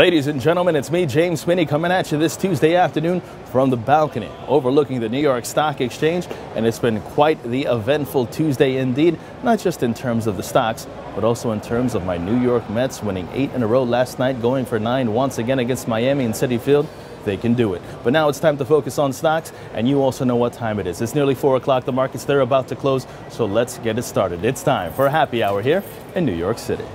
Ladies and gentlemen, it's me, James Sweeney, coming at you this Tuesday afternoon from the balcony overlooking the New York Stock Exchange. And it's been quite the eventful Tuesday indeed, not just in terms of the stocks, but also in terms of my New York Mets winning eight in a row last night, going for nine once again against Miami in Citi Field. They can do it. But now it's time to focus on stocks, and you also know what time it is. It's nearly 4 o'clock. The markets, they're about to close, so let's get it started. It's time for a happy hour here in New York City.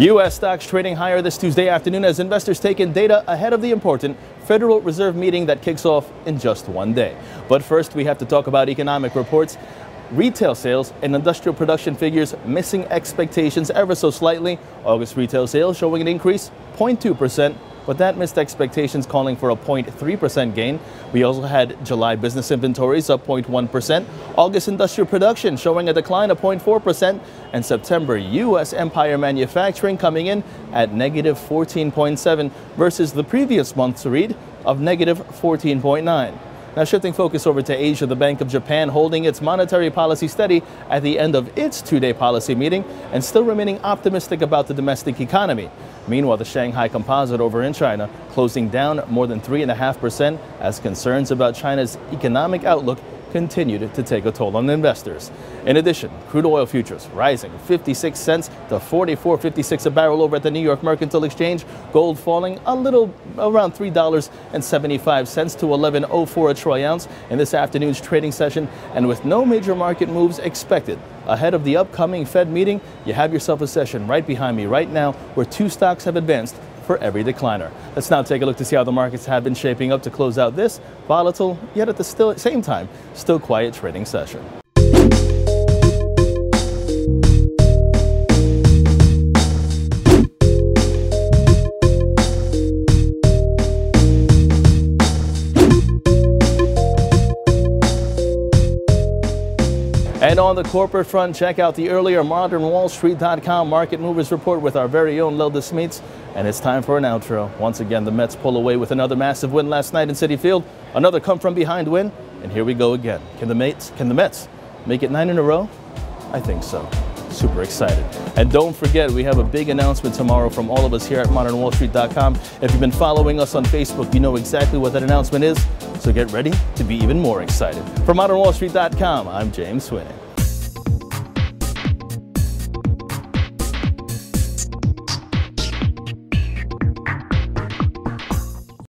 U.S. stocks trading higher this Tuesday afternoon as investors take in data ahead of the important Federal Reserve meeting that kicks off in just one day. But first, we have to talk about economic reports. Retail sales and industrial production figures missing expectations ever so slightly. August retail sales showing an increase 0.2 percent but that missed expectations calling for a 0.3% gain. We also had July business inventories up 0.1%, August industrial production showing a decline of 0.4%, and September U.S. Empire manufacturing coming in at negative 14.7 versus the previous month's read of negative 14.9. Now shifting focus over to Asia, the Bank of Japan holding its monetary policy steady at the end of its two-day policy meeting and still remaining optimistic about the domestic economy. Meanwhile, the Shanghai Composite over in China closing down more than 3.5% as concerns about China's economic outlook continued to take a toll on investors. In addition, crude oil futures rising 56 cents to 44.56 a barrel over at the New York Mercantile Exchange. Gold falling a little around $3.75 to 11.04 a troy ounce in this afternoon's trading session. And with no major market moves expected ahead of the upcoming Fed meeting, you have yourself a session right behind me right now where two stocks have advanced for every decliner. Let's now take a look to see how the markets have been shaping up to close out this volatile, yet at the still, same time, still quiet trading session. And on the corporate front, check out the earlier modernwallstreet.com market movers report with our very own Lilda Smeets. And it's time for an outro. Once again, the Mets pull away with another massive win last night in Citi Field. Another come from behind win. And here we go again. Can the Mets, can the Mets make it nine in a row? I think so. Super excited. And don't forget, we have a big announcement tomorrow from all of us here at modernwallstreet.com. If you've been following us on Facebook, you know exactly what that announcement is. So get ready to be even more excited. For modernwallstreet.com, I'm James Sweeney.